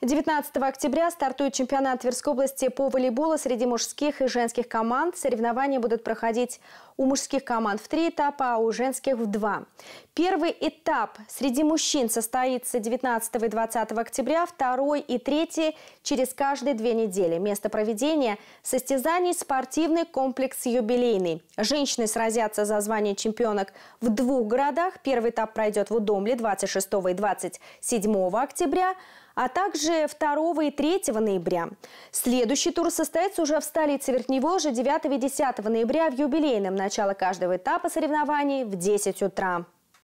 19 октября стартует чемпионат Тверской области по волейболу среди мужских и женских команд. Соревнования будут проходить у мужских команд в три этапа, а у женских в два. Первый этап среди мужчин состоится 19 и 20 октября, второй и третий через каждые две недели. Место проведения – состязаний спортивный комплекс «Юбилейный». Женщины сразятся за звание чемпионок в двух городах. Первый этап пройдет в Удомле 26 и 27 октября – а также 2 и 3 ноября. Следующий тур состоится уже в столице Верхневолжья 9 и 10 ноября в юбилейном. Начало каждого этапа соревнований в 10 утра.